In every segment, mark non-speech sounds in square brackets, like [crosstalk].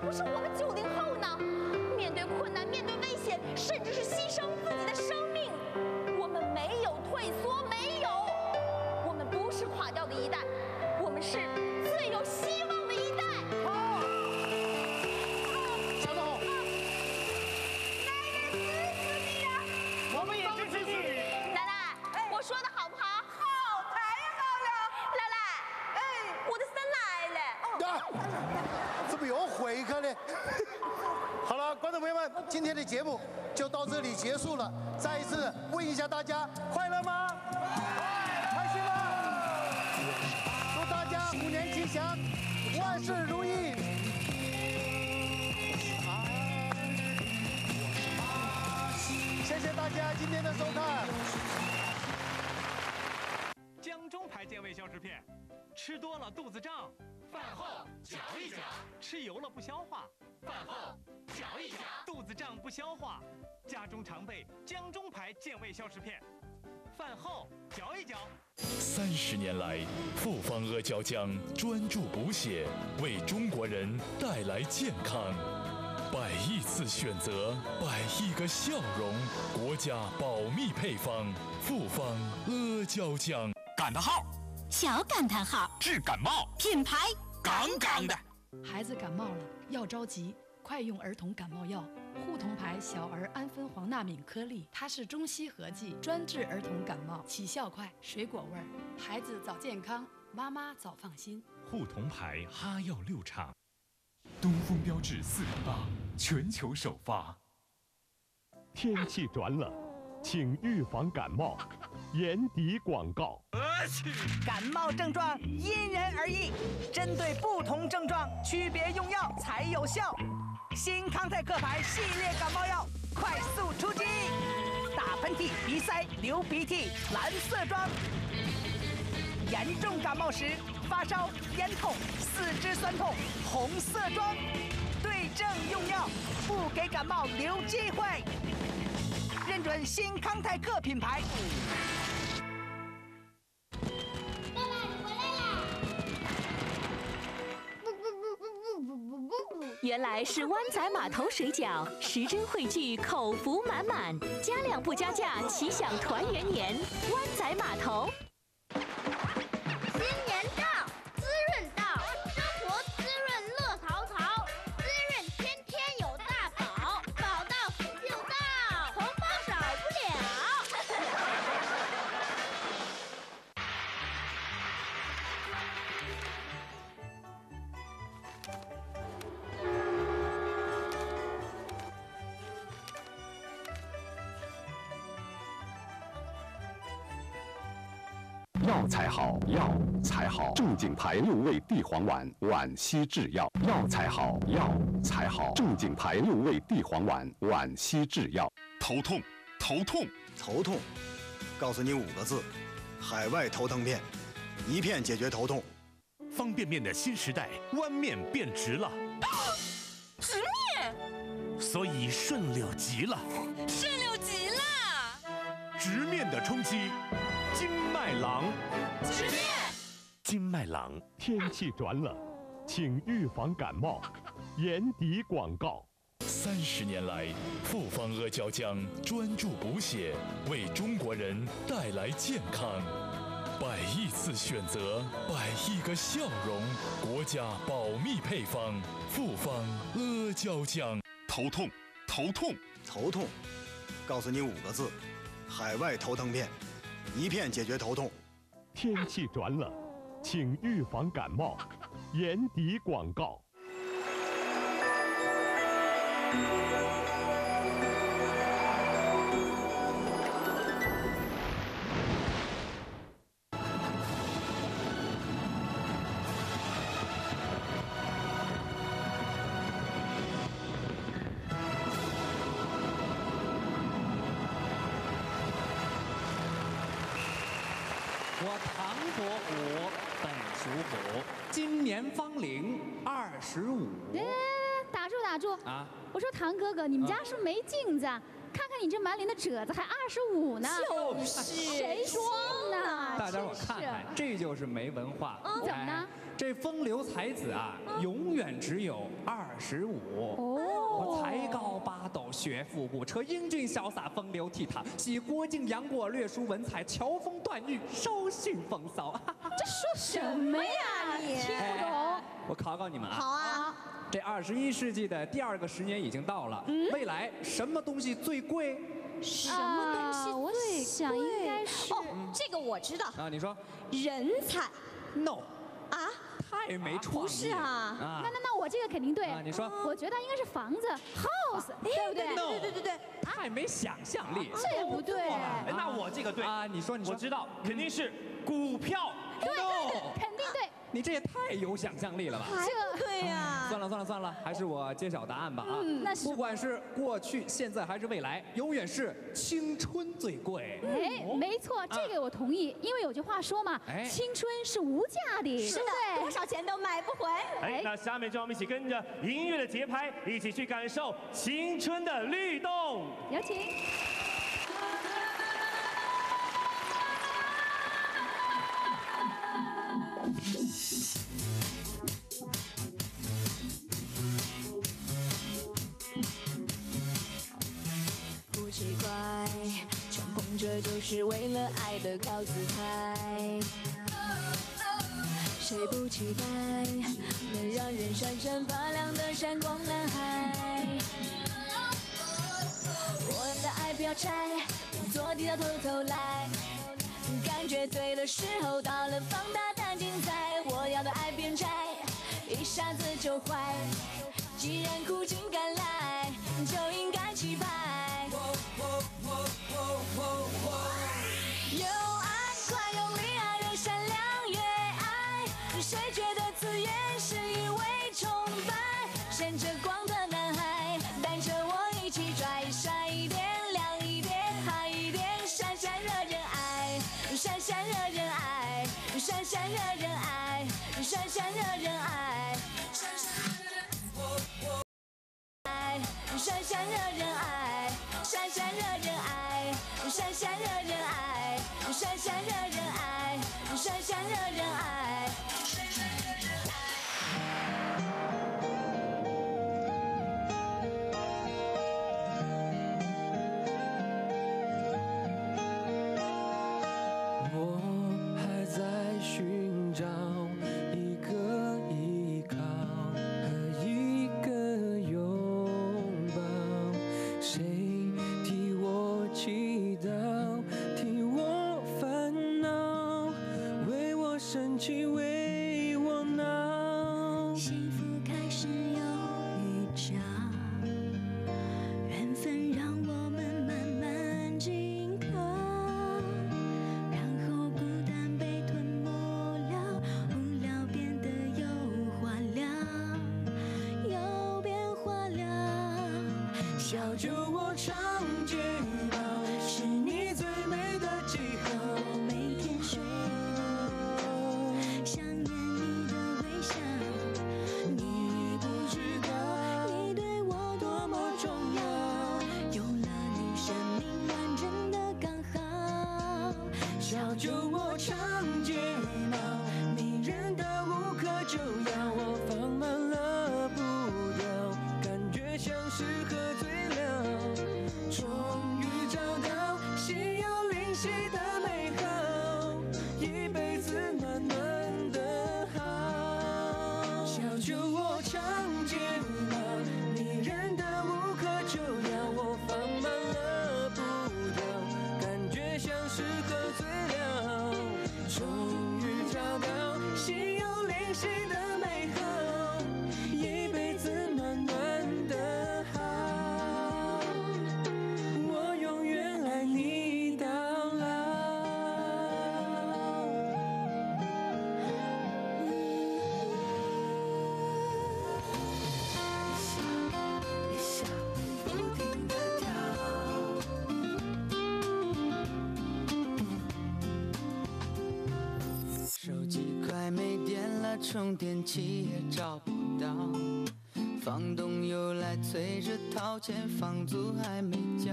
不是我结束了。再一次问一下大家，快乐吗？开心吗？祝大家虎年吉祥，万事如意。谢谢大家今天的收看。江中牌健胃消食片，吃多了肚子胀，饭后嚼一嚼；吃油了不消化，不消化，家中常备江中牌健胃消食片，饭后嚼一嚼。三十年来，复方阿胶浆专注补血，为中国人带来健康。百亿次选择，百亿个笑容，国家保密配方，复方阿胶浆。感叹号，小感叹号，治感冒，品牌杠杠的。孩子感冒了，要着急，快用儿童感冒药护童牌小儿氨酚黄那敏颗粒，它是中西合剂，专治儿童感冒，起效快，水果味儿，孩子早健康，妈妈早放心。护童牌哈药六厂，东风标致四零八全球首发。天气转冷，请预防感冒。眼底广告。感冒症状因人而异，针对不同症状区别用药才有效。新康泰克牌系列感冒药快速出击，打喷嚏、鼻塞、流鼻涕，蓝色装。严重感冒时，发烧、咽痛、四肢酸痛，红色装。对症用药，不给感冒留机会。认准新康泰克品牌。原来是湾仔码头水饺，时针汇聚，口福满满，加量不加价，齐享团圆年。湾仔码头。材好，正经牌六味地黄丸，皖西制药。药材好，药材好，正景牌六味地黄丸，皖西制药。头痛，头痛，头痛，告诉你五个字：海外头疼片，一片解决头痛。方便面的新时代，弯面变直了，[gasps] 直面，所以顺溜极了，顺溜极了。直面的冲击，金麦郎，直面，金麦郎。天气转冷，请预防感冒。眼底广告。三十年来，复方阿胶浆专注补血，为中国人带来健康。百亿次选择，百亿个笑容，国家保密配方，复方阿胶浆。头痛，头痛，头痛，告诉你五个字：海外头疼片，一片解决头痛。天气转冷，请预防感冒。眼底广告。啊，我说唐哥哥，你们家是不是没镜子啊？看看你这满脸的褶子，还二十五呢。就是谁说呢？大家伙看看，这就是没文化。嗯怎么呢？这风流才子啊，永远只有二十五。哦我才高八斗，学富五车，英俊潇洒，风流倜傥，喜郭靖杨过，略输文采，乔峰段誉，稍逊风骚。[laughs] 这说什么呀你？听不懂。我考考你们啊！好啊。这二十一世纪的第二个十年已经到了，未来什么东西最贵？什么东西我最想应该贵是哦，这个我知道，啊，你说人才。no 啊？太没创意。不是啊，那那那我这个肯定对。啊你说我觉得应该是房子，house，对不对？No 对对对对。太没想象力。这也不对。哎，那我这个对啊，你说你说，我知道，肯定是股票。对对对，肯定对。你这也太有想象力了吧？还不对呀？算了算了算了，还是我揭晓答案吧啊！嗯那是不管是过去、现在还是未来，永远是青春最贵。哎，没错，这个我同意，因为有句话说嘛哎，青春是无价的，是的，多少钱都买不回。哎，那下面就让我们一起跟着音乐的节拍，一起去感受青春的律动。有请。是为了爱的高姿态。谁不期待能让人闪闪发亮的闪光男孩？我的爱不要拆，坐地到偷偷来。感觉对的时候到了，放大但精彩。我要的爱变窄，一下子就坏。既然苦尽甘来，就应闪闪惹人爱，闪闪惹人爱，闪闪惹人爱，闪闪惹人爱，闪闪惹人爱。小电器也找不到。房东又来催着掏钱，房租还没交。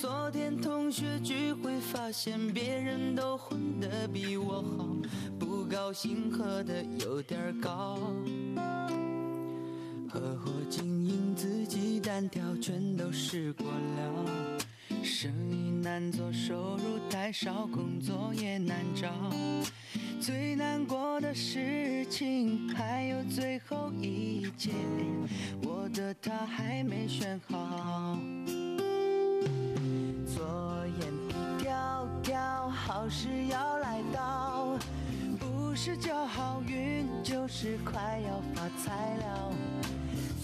昨天同学聚会，发现别人都混得比我好，不高兴喝得有点高。合伙经营自己单挑，全都试过了。生意难做，收入太少，工作也难找。最难过的事情还有最后一件，我的他还没选好。左眼皮跳跳，好事要来到，不是叫好运，就是快要发财了。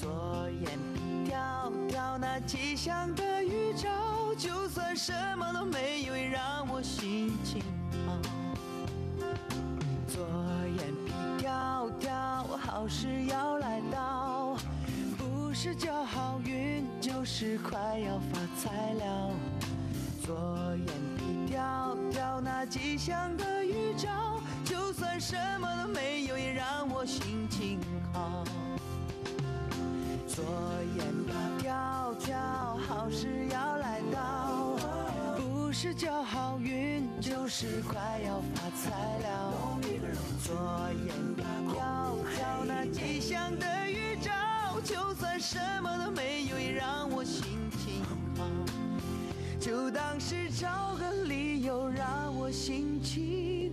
左眼皮跳跳，那吉祥的预兆，就算什么都没有，也让我心情好。左眼皮跳跳，好事要来到，不是叫好运，就是快要发财了。左眼皮跳跳，那吉祥的预兆，就算什么都没有，也让我心情好。左眼皮跳跳，好事要来到，不是叫好运，就是快要发财了。左眼皮跳跳，那吉祥的预兆，就算什么都没有，也让我心情好。就当是找个理由，让我心情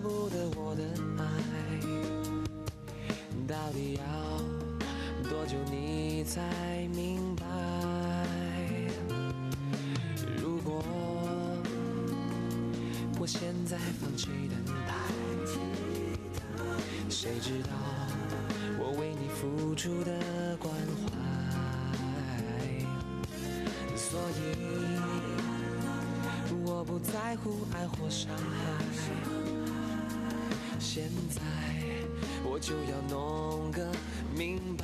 不得我的爱，到底要多久你才明白？如果我现在放弃等待，谁知道我为你付出的关怀？所以我不在乎爱或伤害，现在我就要弄个明白。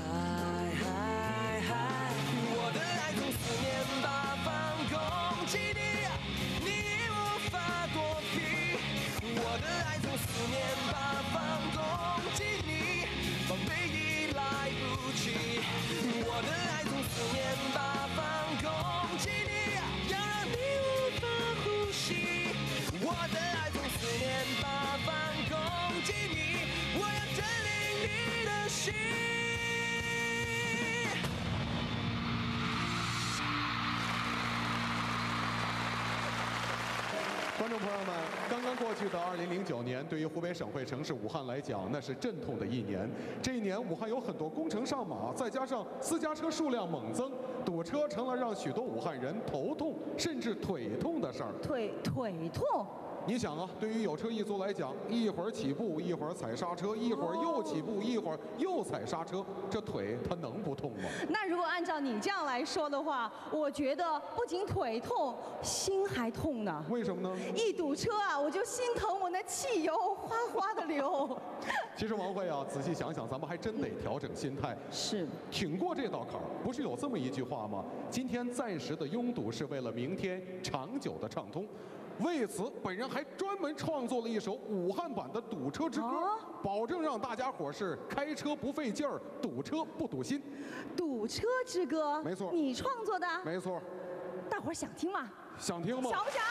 观众朋友们，刚刚过去的二零零九年，对于湖北省会城市武汉来讲，那是阵痛的一年。这一年，武汉有很多工程上马，再加上私家车数量猛增，堵车成了让许多武汉人头痛甚至腿痛的事儿。腿腿痛，你想啊，对于有车一族来讲，一会儿起步，一会儿踩刹车，一会儿又起步，一会儿又踩刹车，这腿它能不痛吗？那如果按照你这样来说的话，我觉得不仅腿痛，心还痛呢。为什么呢？一堵车啊，我就心疼我那汽油哗哗的流。[laughs] 其实王慧啊，仔细想想，咱们还真得调整心态。是，挺过这道坎儿，不是有这么一句话吗？今天暂时的拥堵是为了明天长久的畅通。为此，本人还专门创作了一首武汉版的《堵车之歌》，保证让大家伙是开车不费劲儿，堵车不堵心。堵车之歌，没错你创作的，没错，大伙儿想听吗？想听吗？想不想？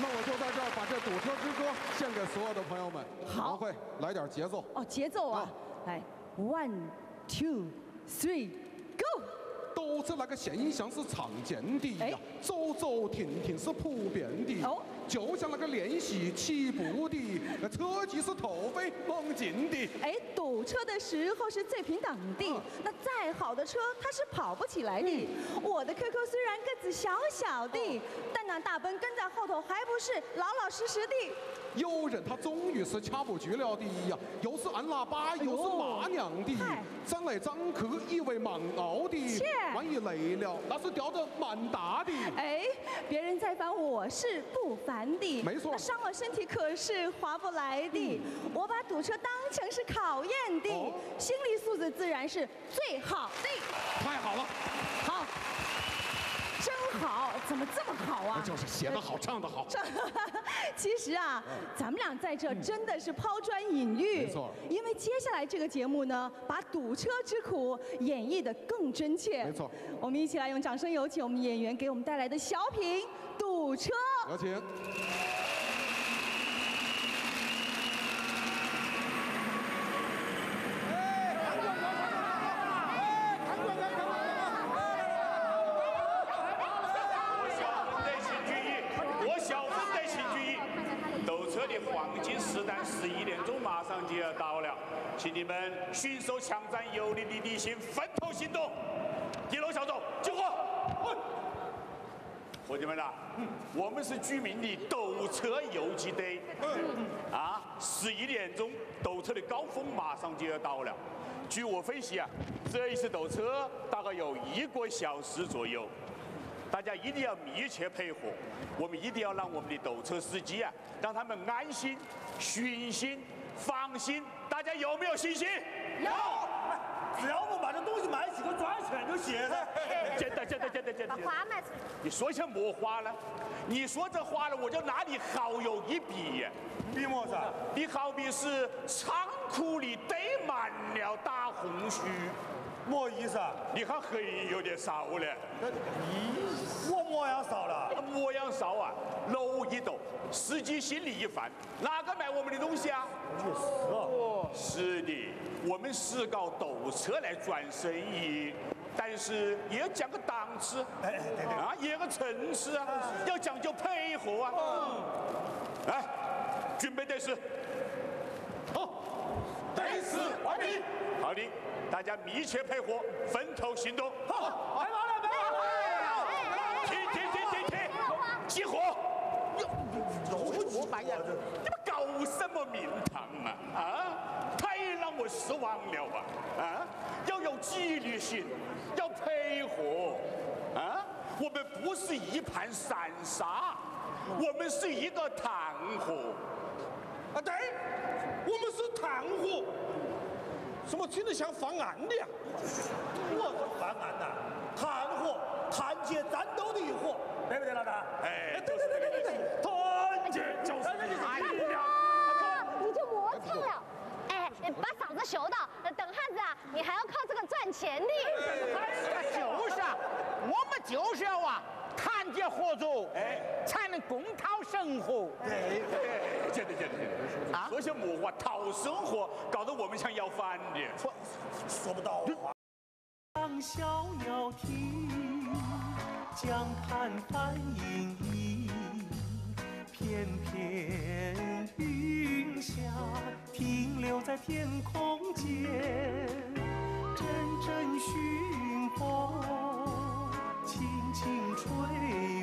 那我就在这儿把这《堵车之歌》献给所有的朋友们。好王慧，来点节奏。哦，节奏啊，来，one two three go。堵车那个现象是常见的呀，走走停停是普遍的。哦，就像那个练习起步的，那车技是突飞猛进的。哎，堵车的时候是最平等的，那再好的车它是跑不起来的。我的 QQ 虽然个子小小的，但那大奔跟在后头还不是老老实实的。有人他终于是掐不住了的呀，又是按喇叭，又是骂娘的，张来张去以为蛮傲的，万一累了那是掉的蛮大的。哎，别人在烦我是不烦的，没错那伤了身体可是划不来的。我把堵车当成是考验的，心理素质自然是最好的。太好了，好，真好，怎么这么好啊？就是写得好，唱得好。这 [laughs] 其实啊，咱们俩在这真的是抛砖引玉。没错因为接下来这个节目呢，把堵车之苦演绎的更真切。没错。我们一起来用掌声有请我们演员给我们带来的小品《堵车》。有请。我小分队请注意，我小分队请注意，斗车的黄金时段十一点钟马上就要到了，请你们迅速抢占有利的地形，分头行动。一路小走，救火！伙计们呐，我们是居民的斗车游击队，啊，十一点钟斗车的高峰马上就要到了。据我分析啊，这一次斗车大概有一个小时左右。大家一定要密切配合，我们一定要让我们的斗车司机啊，让他们安心、寻心、放心。大家有没有信心？有。只要我把这东西买起，给我赚钱就行噻。[laughs] 真的，真的，真的，真的。把花卖出去。你说些么花呢？你说这话了，我就拿你好有一比。比么子？你好比是仓库里堆满了大红薯。么意思啊？你看黑有点少了。我模样少了？模样少啊，楼一抖，司机心里一烦，哪个买我们的东西啊？就是啊。是的，我们是搞斗车来赚生意，但是也要讲个档次，哎，对对啊，也有个层次啊，要讲究配合啊。来，准备对视。好，对视完毕。好的，大家密切配合，分头行动。好，来来来来，停停停停停，集合！我半夜你们搞什么名堂啊？啊，太让我失望了吧？啊，要有纪律性，要配合。啊，我们不是一盘散沙，我们是一个团伙。啊，对，我们是炭火。怎么听着像犯案的呀？我是犯案呐！炭火，团结战斗的一伙，对不对，老大？哎，对对对对对对，团结就是力量。你就磨蹭了。哎，把嗓子修到，等汉子啊，你还要靠这个赚钱的。就是啊，我们就是要啊，团结合作，哎，才能共讨生活。对对，真的真的真的。啊，说些么话？讨生活，搞得我们像要饭的。说说不到话。当逍遥亭，江畔翻影影，片片云霞停留在天空间，阵阵熏风轻轻吹。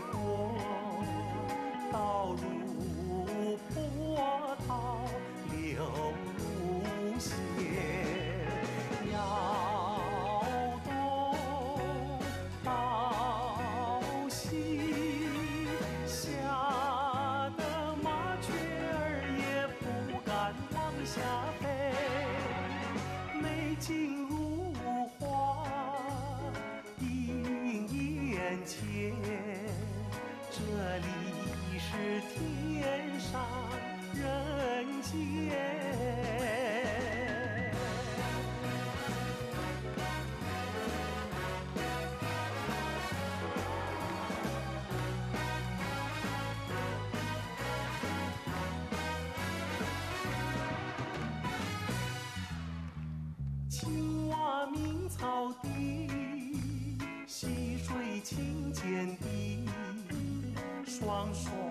间的双双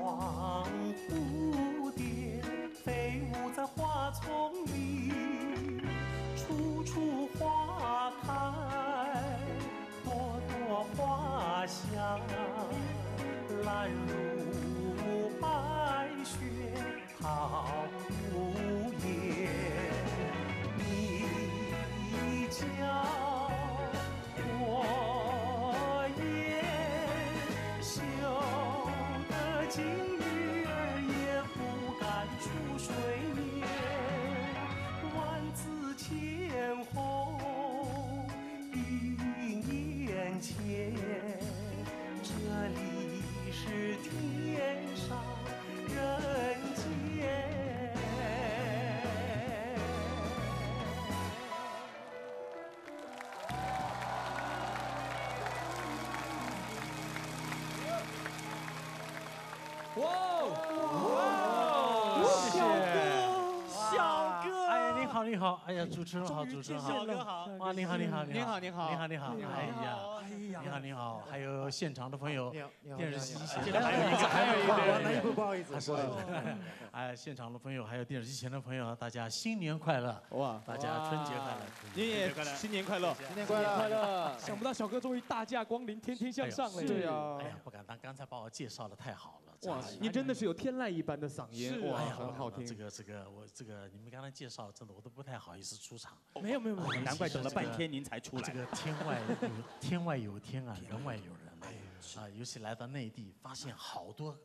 哇哇谢谢小哥小哥哎呀，你好，你好，哎呀，主持人好，主持人好，小哥好哇，你好，你好，你好你好你好，你好，你好哎呀，哎呀你好，你好，还有现场的朋友你好你，好电视机你好前的还有一个，还有一个，来一步不好意思啊是不好意思哎，现场的朋友，还有电视机前的朋友，大家新年快乐！哇，大家春节快乐！你也新年快乐，新年快乐，快乐想不到小哥终于大驾光临，天天向上了。对呀，哎呀，不敢当，刚才把我介绍的太好了。哇，你真的是有天籁一般的嗓音，哇，哎呀很好听。这个这个我这个你们刚才介绍，真的我都不太好意思出场。没有没有没有难怪等了半天您才出来。这个天外有天外有天啊，人外有人啊。啊，尤其来到内地，发现好多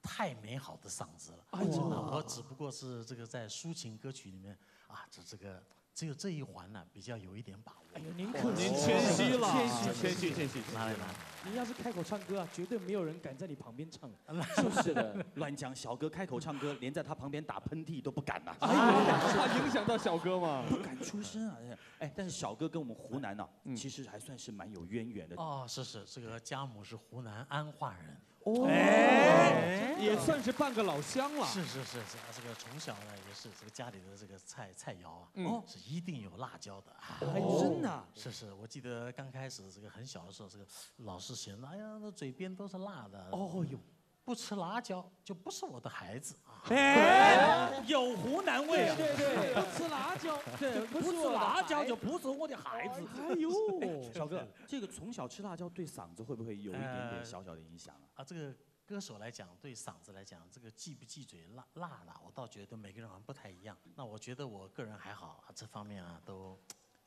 太美好的嗓子了。哎呦啊我只不过是这个在抒情歌曲里面啊，这这个只有这一环呢比较有一点把握。哎呦，您可您谦虚了，谦虚谦虚谦虚。哪里来？您要是开口唱歌啊，绝对没有人敢在你旁边唱。[laughs] 就是的，乱讲。小哥开口唱歌，连在他旁边打喷嚏都不敢呐、[laughs] 哎呦，怕影响到小哥嘛。不敢出声啊！哎，但是小哥跟我们湖南呢、其实还算是蛮有渊源的。哦，是是，这个家母是湖南安化人。哦哎也算是半个老乡了。是是是是，这个从小呢也是这个家里的这个菜菜肴啊，嗯是一定有辣椒的。哎真的啊是是，我记得刚开始这个很小的时候，这个老是嫌哎呀，那嘴边都是辣的。哦哟，不吃辣椒就不是我的孩子啊。哎，有湖南味啊！对对对不吃辣椒对不吃辣椒就不是我的孩子。哎呦哎小哥，这个从小吃辣椒对嗓子会不会有一点点呃小小的影响啊？啊，这个歌手来讲，对嗓子来讲，这个忌不忌嘴辣辣的，我倒觉得每个人好像不太一样。那我觉得我个人还好啊，这方面啊都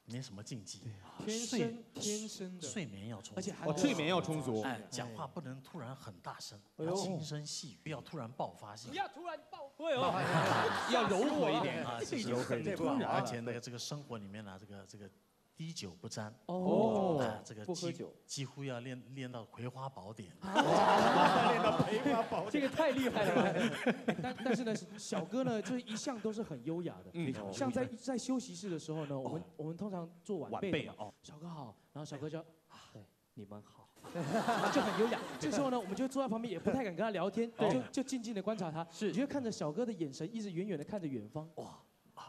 没什么禁忌。天睡生天生的。睡眠要充足，而且睡眠要充足。哎，讲话不能突然很大声，要轻声细语，不要突然爆发性。要突然爆，对哦要柔和一点啊，柔和一点而且那个这个生活里面呢，这个这个滴酒不沾。哦。啊，这个几不喝酒。几乎要练练到葵花宝典。[laughs] 练到葵花宝这个太厉害了。[laughs] 但但是呢，小哥呢，就是一向都是很优雅的，嗯。像在在休息室的时候呢，我们我们通常做晚辈哦。小哥好，然后小哥就啊，对，你们好。就很优雅。[laughs] 这时候呢，我们就坐在旁边，也不太敢跟他聊天，就就静静的观察他。是，你就看着小哥的眼神，一直远远的看着远方。哇，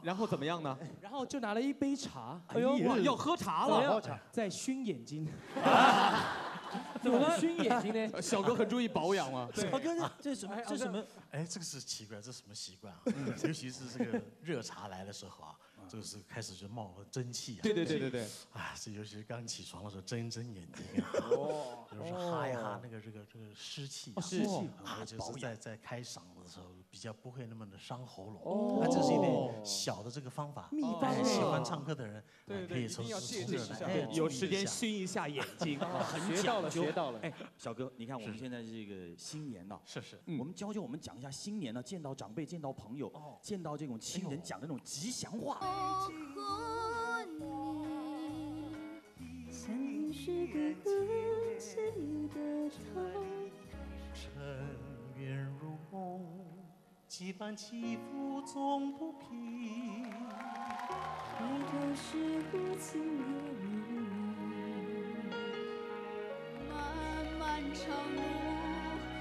然后怎么样呢？[laughs] 然后就拿了一杯茶。哎呦哇要喝茶了喝茶在熏眼睛。[laughs] 怎么了熏眼睛呢？小哥很注意保养啊。[laughs] 小哥这这什么这什么？哎，这个是奇怪，这什么习惯啊？尤其是这个热茶来的时候啊，这个是开始就冒蒸汽啊。对对对对对。啊，这尤其是刚起床的时候睁一睁眼睛啊，哦就是哈一哈那个这个这个湿气湿气啊，就是在在开嗓的时候比较不会那么的伤喉咙。哦。啊，这是一点小的这个方法。秘方哎啊。喜欢唱歌的人，对对哎可以从一定要借鉴一下哎有时间熏熏一下眼睛。[laughs] 很学到了学到了。哎，小哥，你看我们现在这个新年呢，是是，我们教教我们讲一下新年呢，见到长辈、见到朋友、见到这种亲人讲的那种吉祥话。像是个不起的愁。尘缘如梦，几番起伏总不平。回头是无情夜雨，漫漫长路，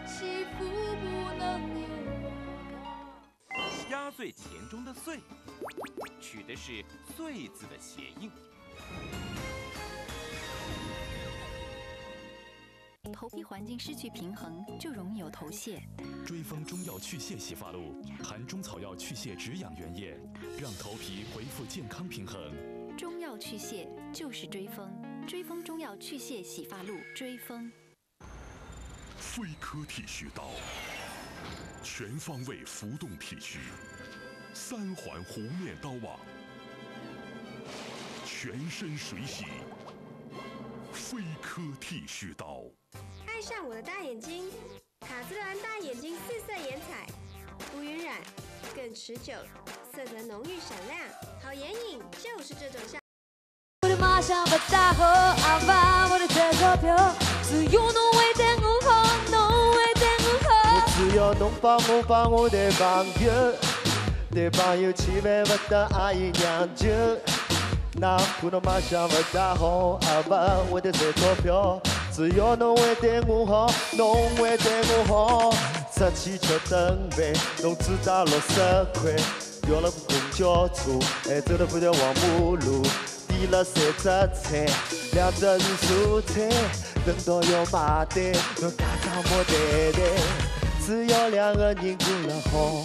起伏不能。压岁钱中的“岁”，取的是“岁”字的谐音。头皮环境失去平衡，就容易有头屑。追风中药去屑洗发露含中草药去屑止痒原液，让头皮恢复健康平衡。中药去屑就是追风，追风中药去屑洗发露，追风。飞科剃须刀，全方位浮动剃须，三环弧面刀网，全身水洗。飞科剃须刀，爱上我的大眼睛，卡姿兰大眼睛四色眼彩，不晕染，更持久，色泽浓郁闪亮，好眼影就是这种效。我的马上把大河阿爸，我的最左票，只有侬我我好。只有侬帮我帮我的朋友，对朋友千万不得阿姨娘舅。那普通马上不大好，阿爸我的赚钞票，只要侬会对我好，侬会对我好。出去吃顿饭，侬只打六十块，要了部公交车，还走了半条黄马路，点了三只菜，两只是蔬菜，等到要买单，侬假装没谈谈，只要两个人过了好，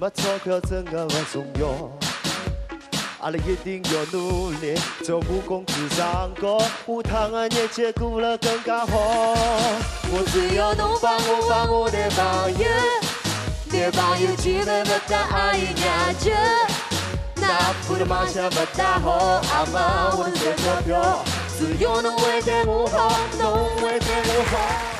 没钞票真的不重要。阿拉一定要努力，照顾工资上高，下趟的日节过得更加好。我只要侬帮我帮我的朋友，男朋友千万不得阿姨娘舅。哪怕的马相不大好，阿妈我的赚钞票，只要侬会对我好，侬会对我好。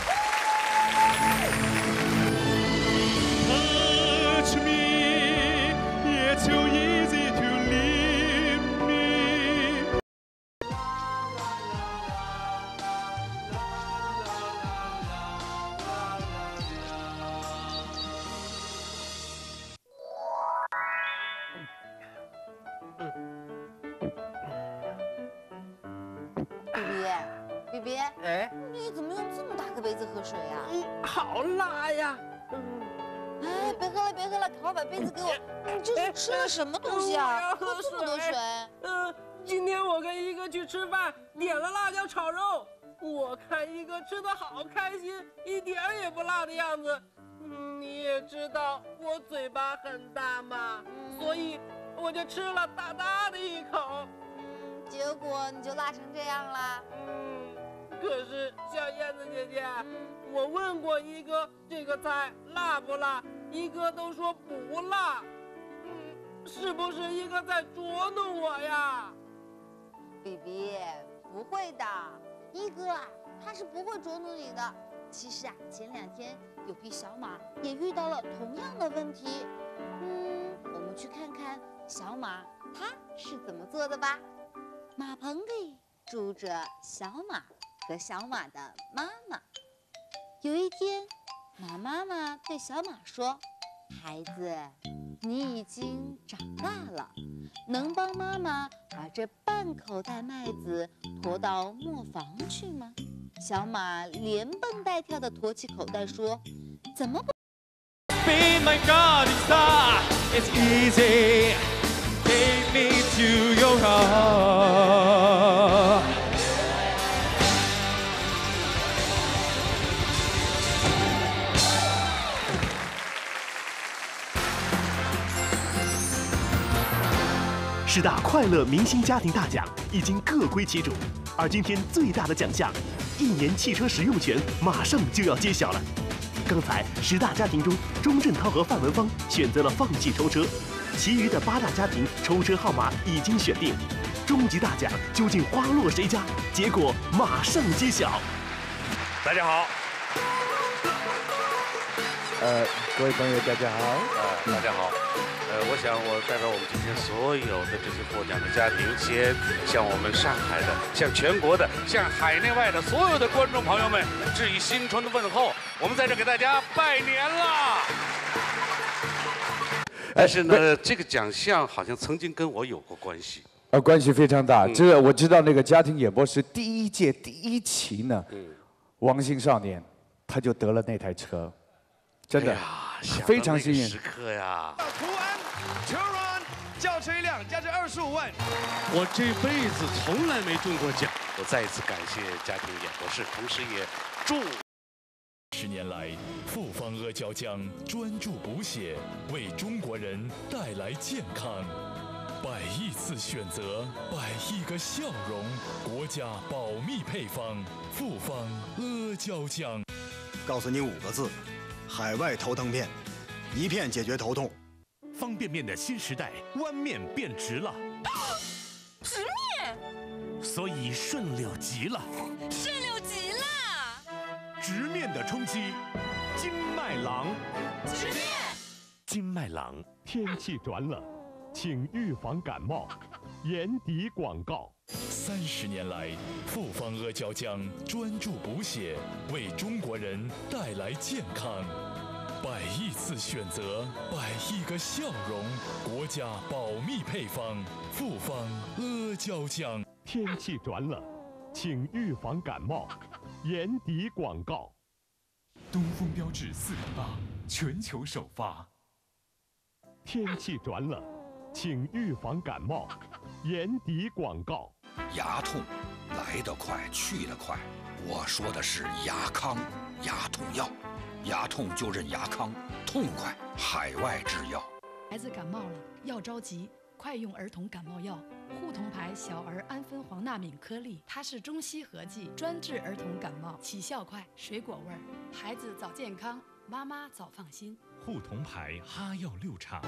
哎，别喝了，别喝了，赶快把杯子给我。你这是吃了什么东西啊？喝喝这么多水。嗯，今天我跟一哥去吃饭，点了辣椒炒肉。我看一哥吃的好开心，一点儿也不辣的样子。嗯，你也知道我嘴巴很大嘛，所以我就吃了大大的一口。结果你就辣成这样啦？嗯，可是小燕子姐姐，我问过一哥这个菜辣不辣，一哥都说不辣。嗯，是不是一哥在捉弄我呀？比比，不会的，一哥，他是不会捉弄你的。其实啊，前两天有匹小马也遇到了同样的问题。嗯，我们去看看小马它是怎么做的吧。马棚里住着小马和小马的妈妈。有一天，马妈妈对小马说：“孩子，你已经长大了，能帮妈妈把这半口袋麦子驮到磨坊去吗？”小马连蹦带跳地驮起口袋说：“怎么不？” Be my guiding star, it's easy. Take me to your heart. 十大快乐明星家庭大奖已经各归其主，而今天最大的奖项——一年汽车使用权，马上就要揭晓了。刚才十大家庭中，钟镇涛和范文芳选择了放弃抽车，其余的八大家庭抽车号码已经选定，终极大奖究竟花落谁家？结果马上揭晓。大家好，呃，各位朋友，大家好。呃，大家好。呃，我想我代表我们今天所有的这些获奖的家庭，先向我们上海的、向全国的、向海内外的所有的观众朋友们致以新春的问候。我们在这给大家拜年啦！但是呢，这个奖项好像曾经跟我有过关系。呃，关系非常大。嗯这个我知道，那个家庭演播室第一届第一期呢，嗯王姓少年他就得了那台车，真的哎呀非常幸运时。刻呀。Children, 轿车一辆，价值二十五万。我这辈子从来没中过奖。我再一次感谢家庭演播室，同时也祝。十年来，复方阿胶浆专注补血，为中国人带来健康。百亿次选择，百亿个笑容，国家保密配方，复方阿胶浆。告诉你五个字：海外头疼片，一片解决头痛。方便面的新时代，弯面变直了，直面，所以顺溜极了。顺溜极了。直面的冲击，金麦郎。直面。金麦郎。天气转冷，请预防感冒。眼底广告。三十年来，复方阿胶浆专注补血，为中国人带来健康。百亿次选择，百亿个笑容，国家保密配方，复方阿胶浆。天气转冷，请预防感冒。眼底广告。东风标致四零八全球首发。天气转冷，请预防感冒。眼底广告。牙痛，来得快，去得快。我说的是牙康牙痛药，牙痛就认牙康，痛快，海外制药。孩子感冒了，要着急，快用儿童感冒药护童牌小儿氨酚黄那敏颗粒，它是中西合剂，专治儿童感冒，起效快，水果味儿，孩子早健康，妈妈早放心。护童牌哈药六厂。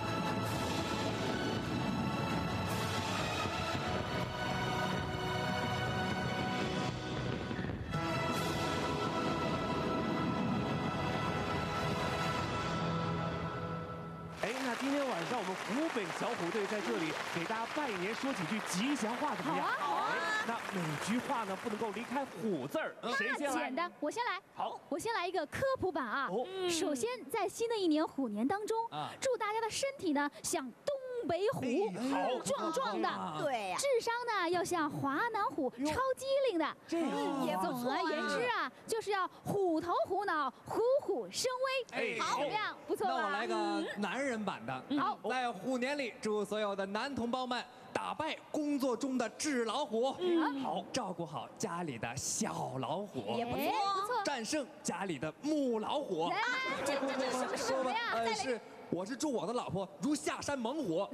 北小虎队在这里给大家拜年，说几句吉祥话怎么样？好啊好啊哎那每句话呢不能够离开“虎”字儿，谁先来？那简单，我先来。好，我先来一个科普版啊。哦首先，在新的一年虎年当中，啊祝大家的身体呢像东北虎哎好，壮壮的，对呀。智商呢要像华南虎，超机灵的。这也总而言之啊，就是要虎头虎脑，虎虎生威。哎好，怎么样？不错吧？那我来个嗯男人版的。好在虎年里，祝所有的男同胞们打败工作中的纸老虎，嗯好照顾好家里的小老虎，也不错不错战胜家里的母老虎。啊这这这什么什么呀呃，是。我是祝我的老婆如下山猛虎，啊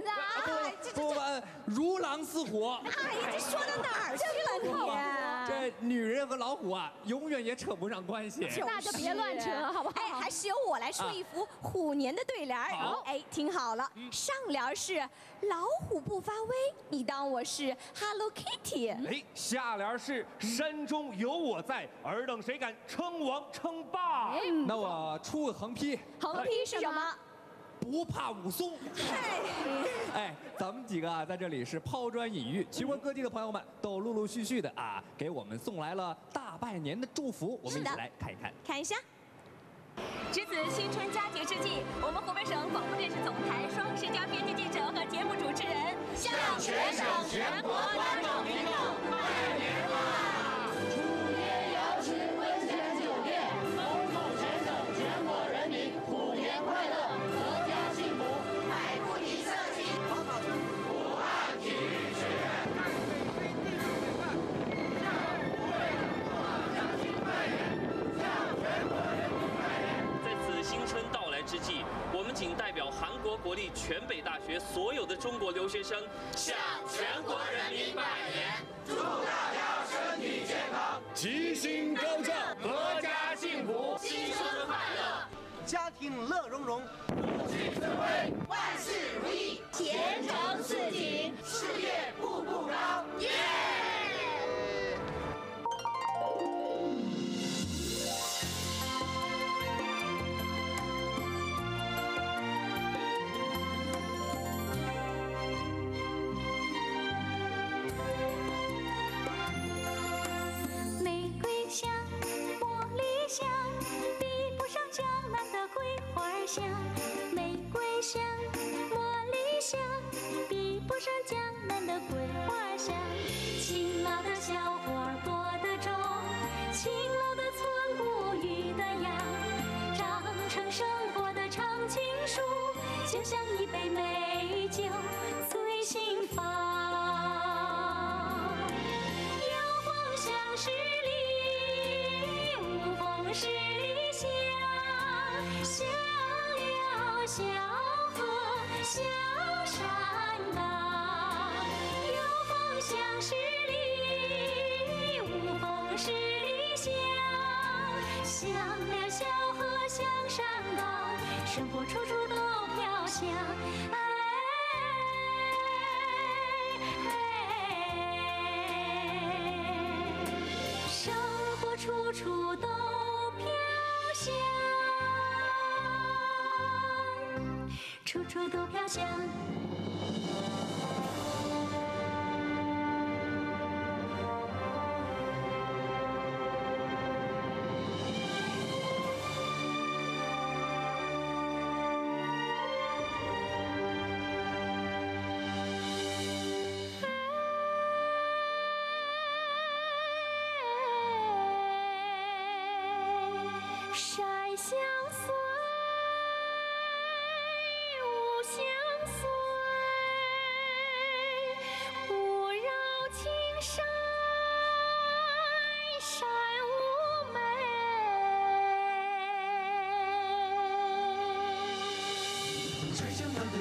这这不不呃如狼似虎。哎呀，这说到哪儿去了你？这女人和老虎啊，永远也扯不上关系。那就别乱扯，好不好？哎，还是由我来说一幅虎年的对联儿。好哎，听好了，上联是老虎不发威，你当我是 Hello Kitty。哎，下联是山中有我在，尔等谁敢称王称霸？那我出个横批，横批是什么？不怕武松。哎，咱们几个啊，在这里是抛砖引玉，全国各地的朋友们都陆陆续续的啊，给我们送来了大拜年的祝福，我们一起来看一看。看一下。值此新春佳节之际，我们湖北省广播电视总台双十佳编辑记者和节目主持人向全省全国观众民众拜年国立全北大学所有的中国留学生，向全国人民拜年，祝大家身体健康，吉星高照，阖家幸福，新春快乐，家庭乐融融，五季盛会，万事如意，前程似锦，事业步步高，耶！小河小山岗，有风像十里，无风十里香。响亮小河向山岗，生活处处都飘香。哎生活处处都飘香，处处都飘香。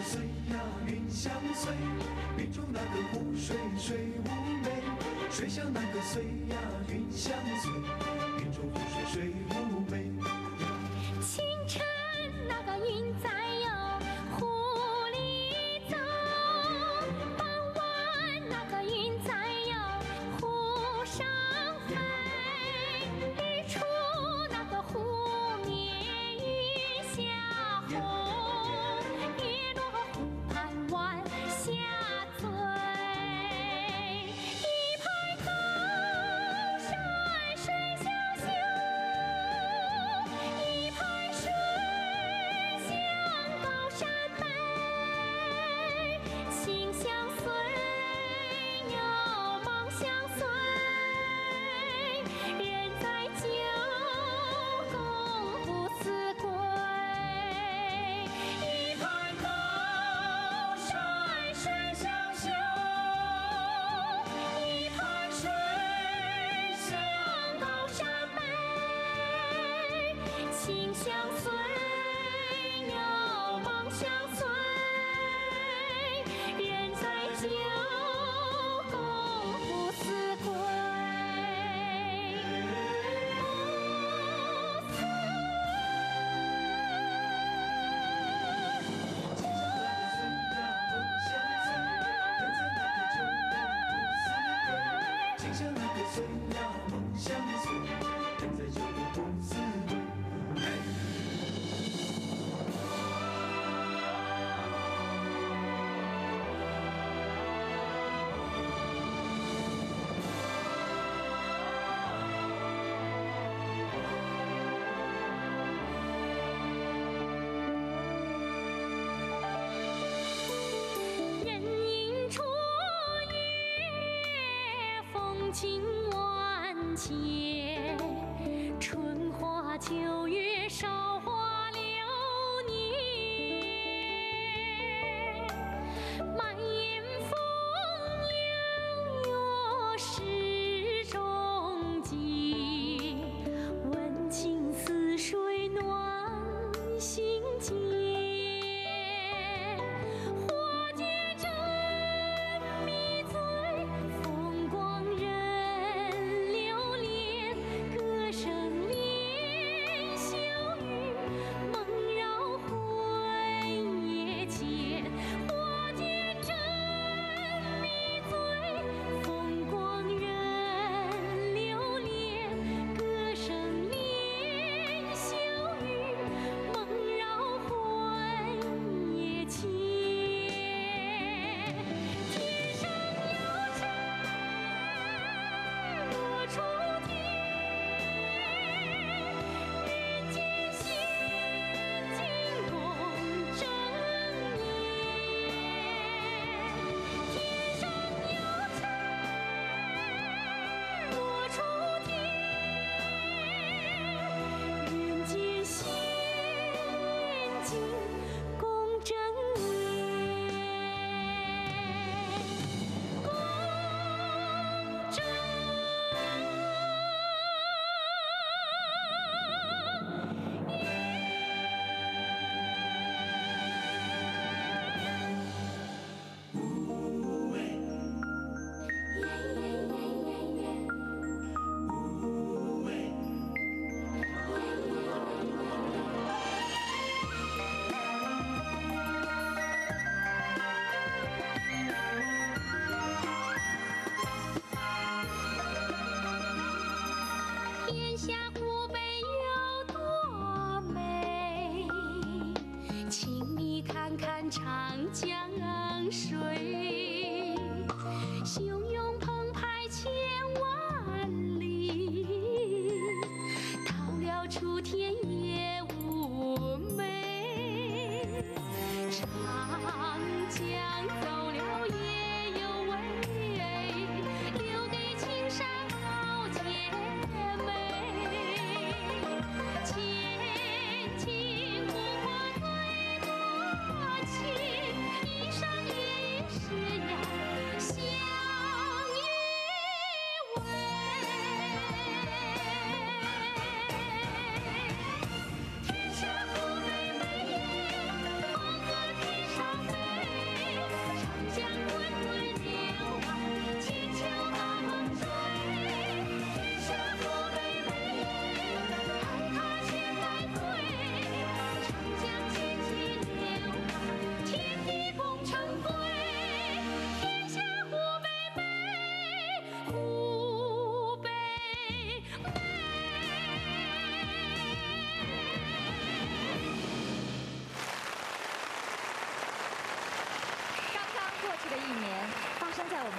岁呀，云相随，云中那个湖水水无美。水乡那个水呀，云相随，云中湖水水无美。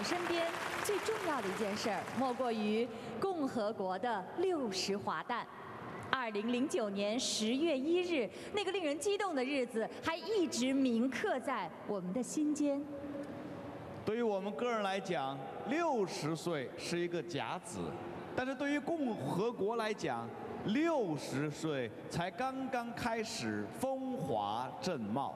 身边最重要的一件事儿，莫过于共和国的六十华诞。二零零九年十月一日，那个令人激动的日子，还一直铭刻在我们的心间。对于我们个人来讲，六十岁是一个甲子，但是对于共和国来讲，六十岁才刚刚开始风华正茂。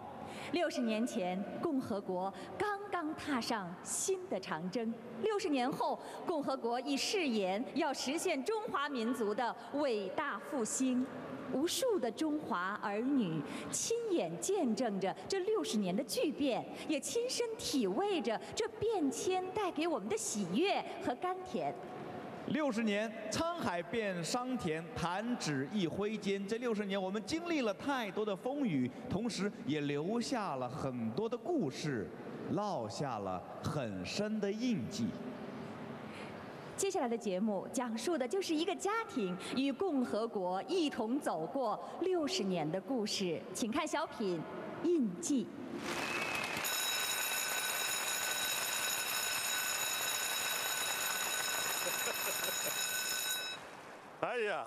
六十年前，共和国刚刚踏上新的长征；六十年后，共和国已誓言要实现中华民族的伟大复兴。无数的中华儿女亲眼见证着这六十年的巨变，也亲身体味着这变迁带给我们的喜悦和甘甜。六十年，沧海变桑田，弹指一挥间。这六十年，我们经历了太多的风雨，同时也留下了很多的故事，烙下了很深的印记。接下来的节目讲述的就是一个家庭与共和国一同走过六十年的故事，请看小品《印记》。[laughs] 哎呀，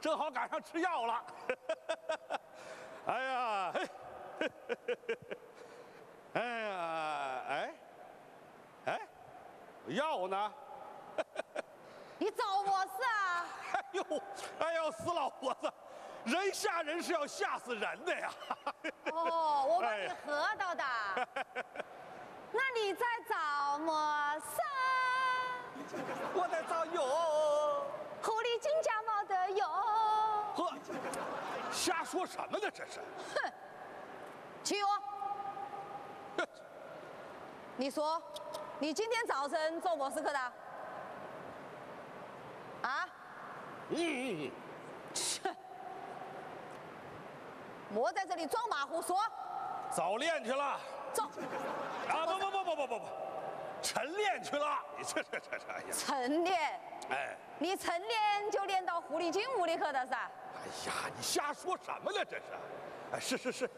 正好赶上吃药了。[laughs] 哎呀，嘿，哎呀，哎，哎，药呢？[laughs] 你找我是啊？[laughs] 哎呦，哎呦，死老婆子，人吓人是要吓死人的呀！哦，我把你哎喝到的。[laughs] 那你在找么事？我在找药。狐狸精家没得有。呵，瞎说什么呢？这是。哼，齐勇，你说，你今天早晨做么事课的？啊？嗯。切！莫在这里装马虎，说。早练去了。走。啊不不不不不不不，晨练去了。你这这这这，哎呀。晨练。哎。你晨练就练到狐狸精屋里去的噻？哎呀，你瞎说什么呢？这是，哎，是是是，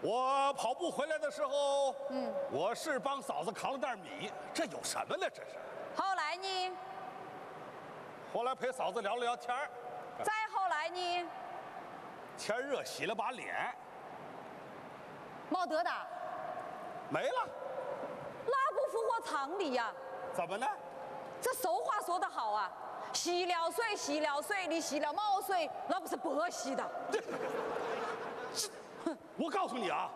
我跑步回来的时候，嗯，我是帮嫂子扛了袋米，这有什么呢？这是。后来呢？后来陪嫂子聊了聊天儿再后来呢？天热洗了把脸，冒得的，没了。那不符合常理呀、怎么呢？这俗话说得好啊，洗了水，洗了水，你洗了毛水，那不是白洗的。[laughs] 我告诉你啊，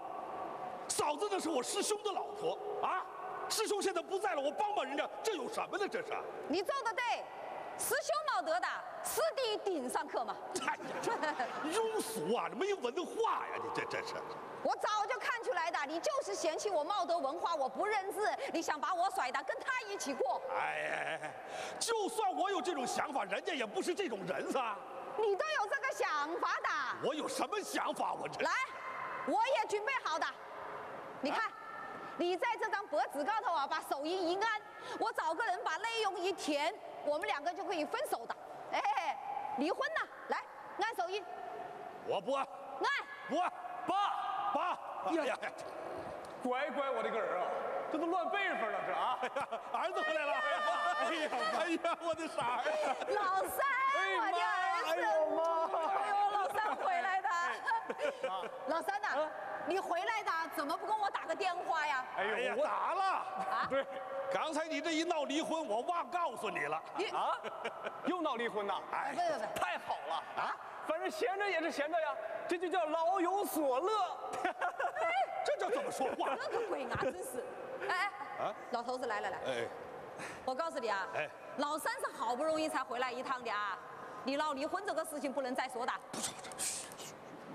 嫂子那是我师兄的老婆啊，师兄现在不在了，我帮帮人家，这有什么呢？这是。你做的对，师兄没得的，师弟顶上课嘛。哎呀，[laughs] 庸俗啊，没文化呀，你这这是。我早就看出来的，你就是嫌弃我冒得文化，我不认字，你想把我甩的跟他一起过。哎哎哎，就算我有这种想法，人家也不是这种人噻。你都有这个想法的。我有什么想法？我这来，我也准备好的。你看，你在这张白纸高头啊，把手印一按，我找个人把内容一填，我们两个就可以分手的。哎，离婚呐，来按手印，我不按，按，不按，爸爸，哎呀呀，乖乖，我的个儿啊，这都乱辈分了，这啊！哎呀儿子回来了，哎呀，哎呀，我的傻儿，老三，我的儿子，哎呦妈哎呦，老三回来的，老三呐，你回来的怎么不跟我打个电话呀？哎呦，我打了，对，刚才你这一闹离婚，我忘告诉你了，你啊，又闹离婚呐？哎，不不不太好了啊！反正闲着也是闲着呀，这就叫老有所乐。这叫怎么说话？那个鬼啊，真是！哎，啊，老头子来来来，哎，我告诉你啊，哎，老三是好不容易才回来一趟的啊，你闹离婚这个事情不能再说的。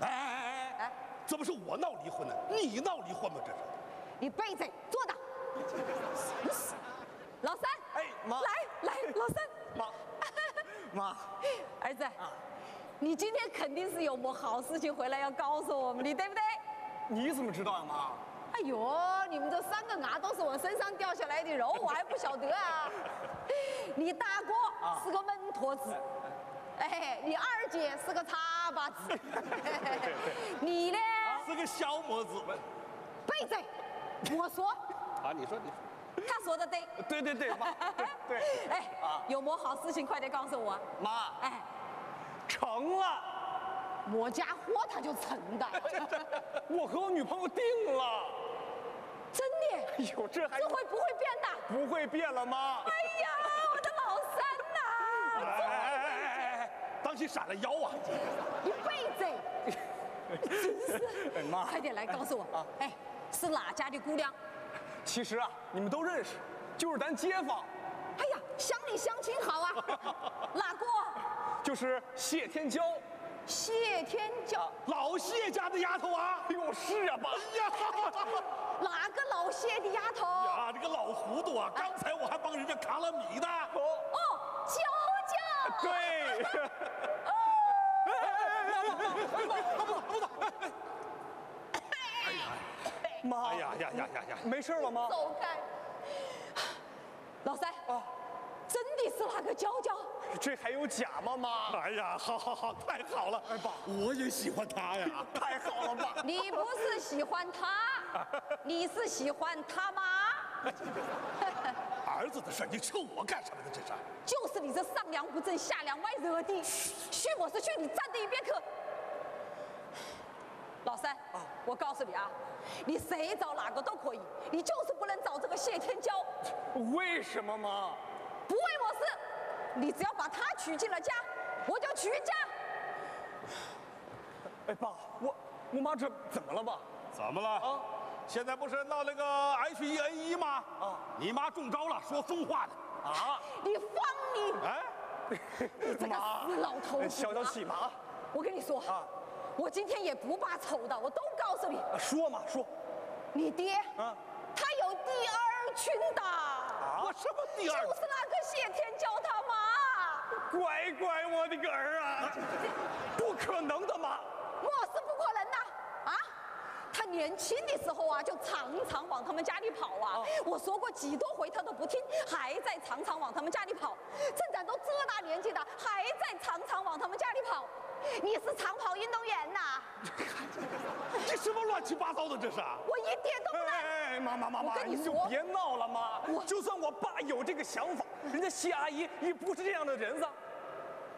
哎哎哎哎，怎么是我闹离婚呢？你闹离婚吗？这是？你闭嘴，坐的。老三，哎妈，来来，老三，妈，[laughs] 妈，儿子，你今天肯定是有么好事情回来要告诉我们的，对不对？你怎么知道呀，妈？哎呦，你们这三个牙都是我身上掉下来的肉，我还不晓得啊。[laughs] 你大哥是个闷坨子，哎，你二姐是个叉把子，你呢？是个小模子。闭嘴！我说，啊，你说，你说。他说的对。对对对，妈，对对。[laughs] 哎，有么好事情快点告诉我。妈，哎，成了。我家伙他就成的。[laughs] 我和我女朋友定了。真的？哎呦，这还这会不会变的？不会变了，妈。哎哎，当心闪了腰啊！你闭嘴！真是。妈，快点来告诉我啊！哎，是哪家的姑娘？其实啊，你们都认识，就是咱街坊。哎呀，乡里乡亲好啊！哪个？就是谢天娇。谢天娇，老谢家的丫头啊！哎呦，是啊，爸。哎呀，哪个老谢的丫头？呀，这个老糊涂啊！刚才我还帮人家扛了米呢。哦，哦娇。[laughs] 对。哎呀，妈！哎呀呀呀呀呀！没事了吗？走开。老三啊，真的是那个娇娇？这还有假吗，妈？哎呀，好好好，太好了！哎，爸，我也喜欢他呀！太好了，爸。你不是喜欢他，你是喜欢他妈。儿子的事，你扯我干什么呢？这是。就是你这上梁不正下梁歪惹的，去我是去，你站在一边去。老三，啊我告诉你啊，你谁找哪个都可以，你就是不能找这个谢天娇。为什么妈？不为我事，你只要把他娶进了家，我就娶家。哎，爸，我我妈这怎么了吧？怎么了？啊，现在不是闹那个 H1N1 吗？啊，你妈中招了，说疯话的。啊！你放你！哎，你这个死老头子！消消气吧啊！我跟你说啊，我今天也不怕丑的，我都告诉你。说嘛说。你爹啊，他有第二群的。啊？我什么第二？就是那个谢天骄他妈。乖乖，我的个儿啊！不可能的妈！我是不可能的啊！他年轻的时候啊，就常常往他们家里跑啊。我说过几多回，他都不听，还在常常往他们家里跑。正咱都这大年纪了，还在常常往他们家里跑。你是长跑运动员呐？[laughs] 这什么乱七八糟的这是？我一点都不乱。哎，妈妈妈妈，你就别闹了妈！就算我爸有这个想法，人家谢阿姨也不是这样的人噻。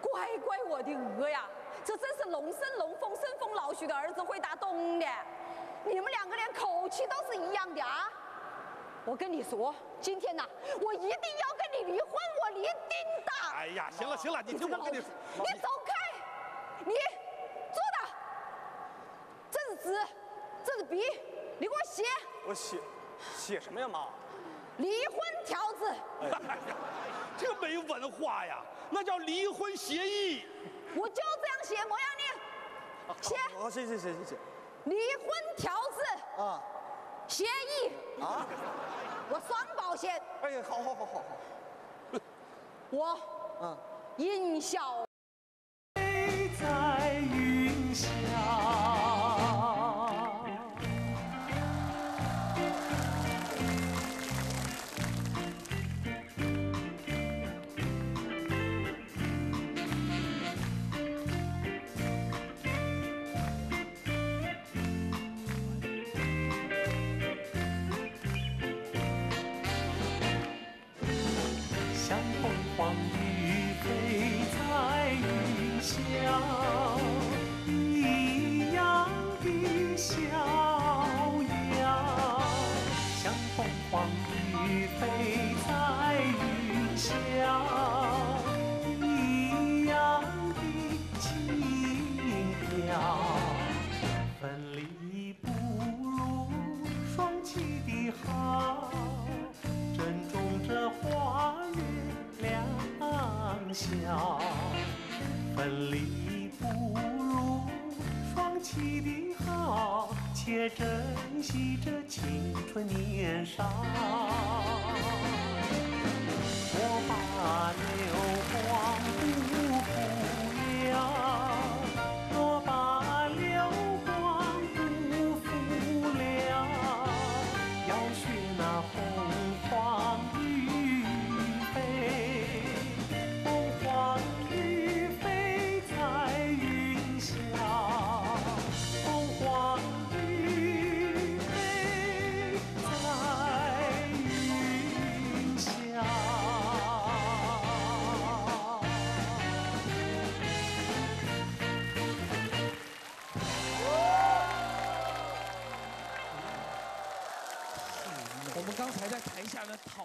乖乖，我的鹅呀，这真是龙生龙，凤生凤，老许的儿子会打洞的。你们两个连口气都是一样的啊！我跟你说，今天呐，我一定要跟你离婚，我离定的。哎呀，行了行了，你听我跟你说，你走开，你坐的，这是纸，这是笔，你给我写。我写写什么呀，妈？离婚条子。哎呀，这没文化呀，那叫离婚协议。我就这样写，模样你写。好，写写写写写。离婚条子啊，协议啊，我双保险。哎呀，好好好好好。我嗯，殷小。像凤凰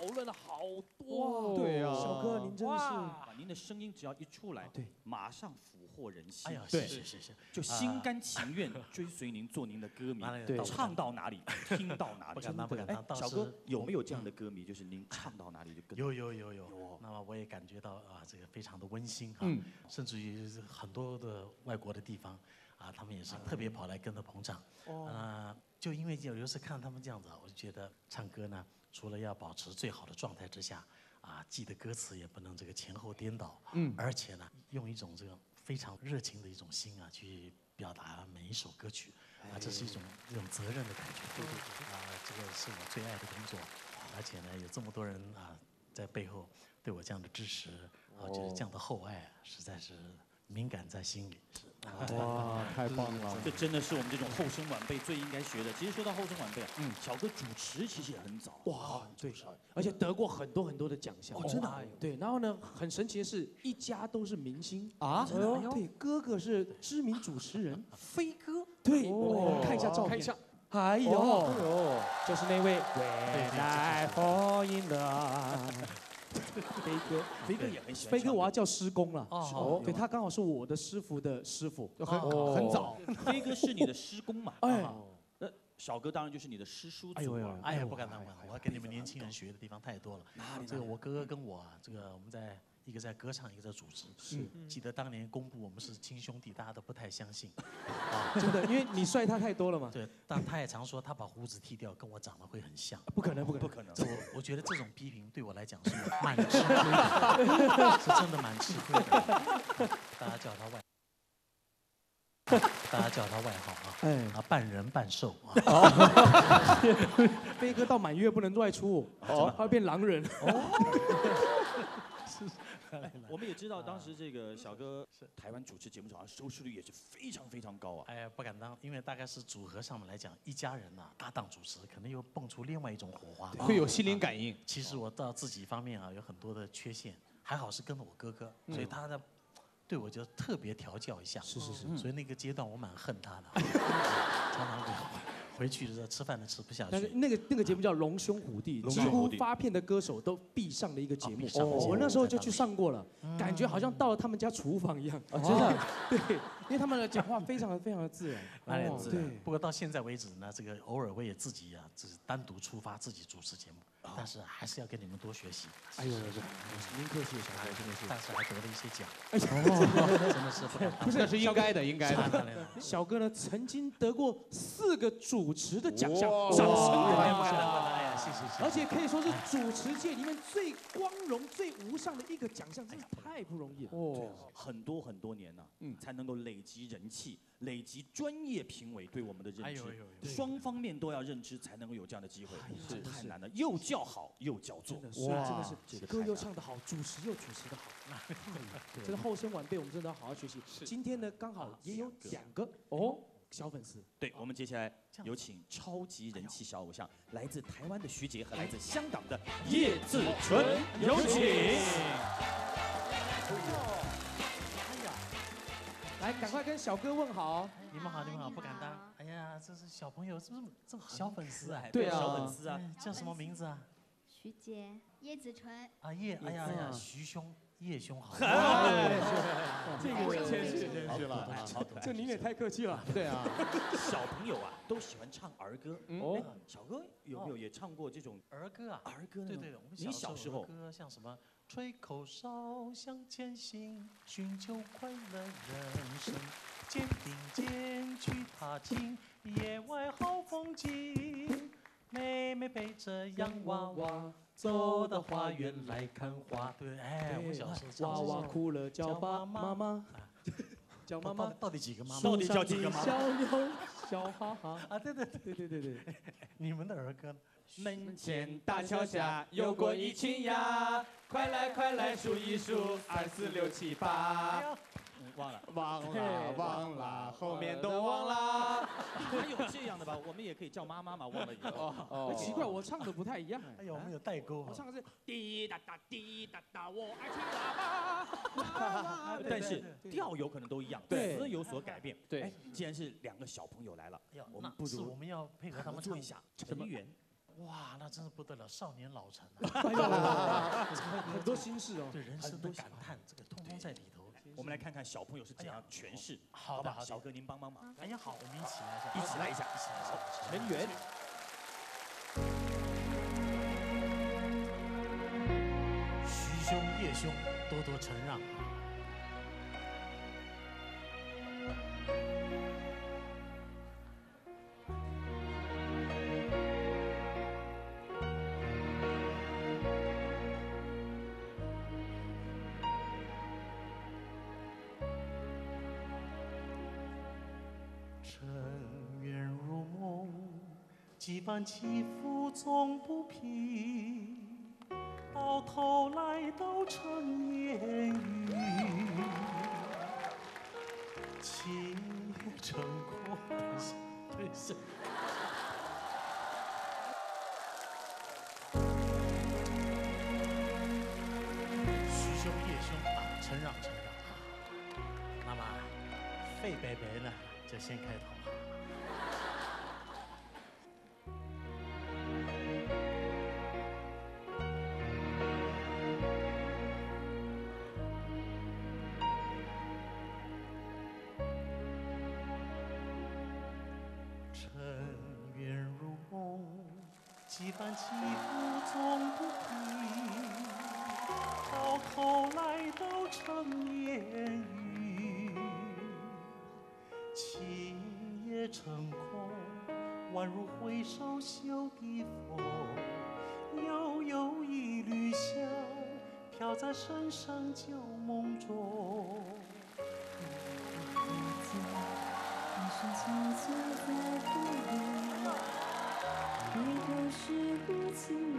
论了好多，对呀。小哥您真是。哇，您的声音只要一出来，对，马上俘获人心。哎呀是是是是。就心甘情愿追随您，做您的歌迷对，唱到哪里听到哪里。不敢当不敢。当小哥有没有这样的歌迷？就是您唱到哪里就跟有有有有，那么我也感觉到啊，这个非常的温馨哈，嗯。甚至于很多的外国的地方啊，他们也是特别跑来跟着捧场。哦。啊，就因为有有时看他们这样子啊，我就觉得唱歌呢，除了要保持最好的状态之下，啊，记得歌词也不能这个前后颠倒，嗯。而且呢，用一种这个非常热情的一种心啊，去表达每一首歌曲，啊，这是一种这种责任的感觉。对对对，啊，这个是我最爱的工作，而且呢，有这么多人啊在背后对我这样的支持，啊，就是这样的厚爱，实在是敏感在心里。是。哇，太棒了！这真的是我们这种后生晚辈最应该学的。其实说到后生晚辈啊，嗯，小哥主持其实也很早。哇，对，而且得过很多很多的奖项。哦真的啊对，然后呢，很神奇的是，一家都是明星啊哎呦哎呦对，哥哥是知名主持人，飞哥。对，哦我们看一下照片。看一下哎呦，哦就是那位对 When I fall in love。飞哥，飞哥也很喜欢飞哥，我要叫师公了。哦对他刚好是我的师傅的师傅，很哦很早。飞哥是你的师公嘛？哎啊那小哥当然就是你的师叔祖啊。哎呦呦，哎呀，不敢当，不敢当，我要跟你们年轻人学的地方太多了。哪里这个我哥哥跟我啊，这个我们在一个在歌唱，一个在主持。是记得当年公布我们是亲兄弟，大家都不太相信。[laughs] 真的，因为你帅他太多了嘛。对，但他也常说他把胡子剃掉，跟我长得会很像。不可能，不可能，不可能。我我觉得这种批评对我来讲是 [laughs] 蛮吃亏的，是真的蛮吃亏的。大家叫他外。大家叫他外号啊，哎啊，半人半兽啊。飞哥到满月不能外出，哦，他会变狼人。[laughs] 哎我们也知道，当时这个小哥是。台湾主持节目，好像收视率也是非常非常高啊。哎呀，不敢当，因为大概是组合上面来讲，一家人呐、搭档主持，可能又蹦出另外一种火花，会有心灵感应。其实我到自己方面啊，有很多的缺陷，还好是跟着我哥哥，所以他的对我就特别调教一下。是是是。所以那个阶段我蛮恨他的，[laughs] 常常回回去的时候吃饭都吃不下但是去。那个那个节目叫《龙兄虎弟》，几乎发片的歌手都必上的一个节目。我那时候就去上过了，嗯。感觉好像到了他们家厨房一样。哦。[laughs] 真的。对，因为他们的讲话非常的非常的自然。[laughs] 哦那也自然。对。不过到现在为止呢，这个偶尔我也自己啊，就是单独出发自己主持节目，但是还是要跟你们多学习。哎呦，您客气，小哥真的是。但是还得了一些奖。哎呦 [laughs] 真的是不敢当不是这是应该的应该的小哥呢，曾经得过四个主持的奖项，掌声哎欢呀迎！谢谢。而且可以说是主持界里面最光荣、最无上的一个奖项，真是太不容易了。哦，很多很多年呢、嗯，才能够累积人气，累积专业评委对我们的认知。双方面都要认知，才能够有这样的机会，这太难了，又叫好又叫座。真的是，真的是，歌又唱得好，主持又主持得好，[laughs] 真的后生晚辈，我们真的要好好学习。今天呢，刚好也有两个哦小粉丝。对，我们接下来有请超级人气小偶像，来自台湾的徐杰和来自香港的叶自纯，有请。来，赶快跟小哥问好。你们好，你们好，不敢当。哎呀，这是小朋友，是不是这小粉丝啊？对啊小粉丝啊，叫什么名字啊？徐杰、叶子纯，啊叶，哎呀哎呀，嗯徐兄、叶兄好。[laughs] 哎这好个谦谦虚了好好好这您也太客气了。对啊，小朋友啊都喜欢唱儿歌。嗯哦，小哥有没有也唱过这种儿歌啊？儿歌呢？对对对，我们你小时候儿歌像什么？吹口哨向前行，寻求快乐人生。肩并肩去踏青，野外好风景。妹妹背着洋娃娃，走到花园来看花。对，哎，我小时候唱娃娃哭了叫爸妈妈，叫妈妈到底到底几个妈妈？到底叫几个妈妈？小牛，小哈哈啊，对对对对对对对。[laughs] 你们的儿歌呢？门前大桥下游过一群鸭，快来快来数一数，二四六七八。嗯忘了，忘了忘了，后面都忘了。还有这样的吧？我们也可以叫妈妈嘛，忘了以后。哦，奇怪，我唱的不太一样。哎呦，我们有代沟啊。我唱的是滴答答滴答答，我爱吹喇叭。[laughs] 但是调有可能都一样，对词有所改变。对哎，既然是两个小朋友来了我们不如我们要配合他们唱一下成员。哇，那真是不得了，少年老成哎呦啊！[laughs] 很多心事哦对人生的感叹，这个通通在里头。我们来看看小朋友是怎样诠释。好的好吧小哥您帮帮忙。哎呀，好，我们一起来一下，一起来一下，一起来一下。成员。徐兄、叶兄，多多承让。几番起伏总不平，到头来都成烟雨，情也成空。对是。徐兄、叶兄啊，承让承让啊。那么，费北北呢，就先开头。来都成烟雨，情也成空，宛如回首袖的风，悠悠一缕香，飘在深深旧梦中。一生轻坐在不远，回头是无情夜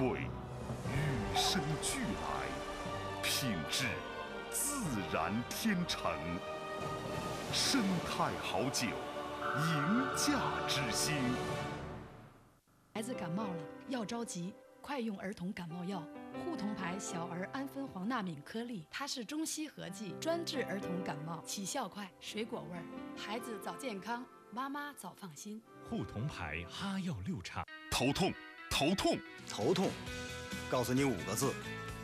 贵，与生俱来，品质自然天成。生态好酒，赢家之心。孩子感冒了要着急，快用儿童感冒药护童牌小儿氨酚黄那敏颗粒，它是中西合剂，专治儿童感冒，起效快，水果味儿，孩子早健康，妈妈早放心。护童牌哈药六叉。头痛，头痛，头痛，告诉你五个字：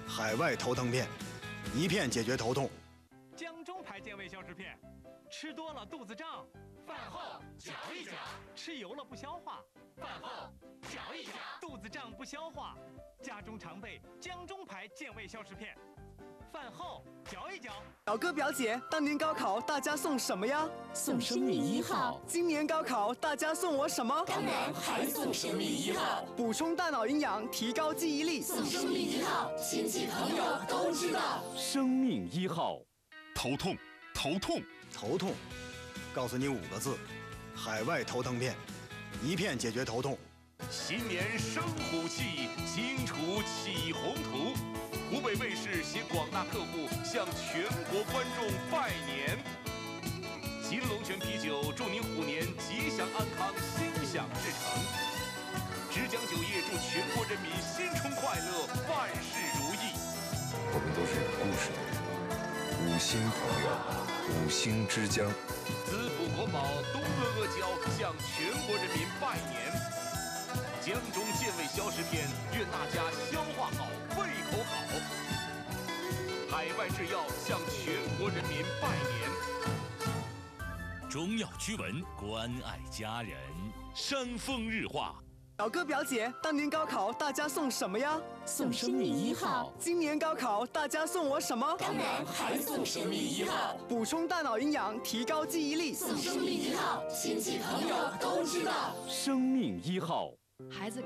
海外头疼片，一片解决头痛。江中牌健胃消食片，吃多了肚子胀，饭后嚼一嚼；吃油了不消化，饭后嚼一嚼；肚子胀不消化，家中常备江中牌健胃消食片，饭后嚼一嚼。表哥表姐，当年高考大家送什么呀？送生命一号。今年高考大家送我什么？当然还送生命一号。补充大脑营养，提高记忆力。送生命一号，亲戚朋友都知道。生命一号。头痛，头痛，头痛，告诉你五个字：海外头疼片，一片解决头痛。新年生虎气，清除起宏图。湖北卫视携广大客户向全国观众拜年。金龙泉啤酒祝您虎年吉祥安康，心想事成。枝江酒业祝全国人民新春快乐，万事如意。我们都是有故事的人。五星朋友，五星之江，滋补国宝东阿阿胶向全国人民拜年。江中健胃消食片，愿大家消海外制药向全国人民拜年。中药驱蚊，关爱家人。山峰日化。表哥表姐，当年高考大家送什么呀？送生命一号。今年高考大家送我什么？当然还送生命一号。补充大脑营养，提高记忆力。送生命一号，亲戚朋友都知道。生命一号。孩子。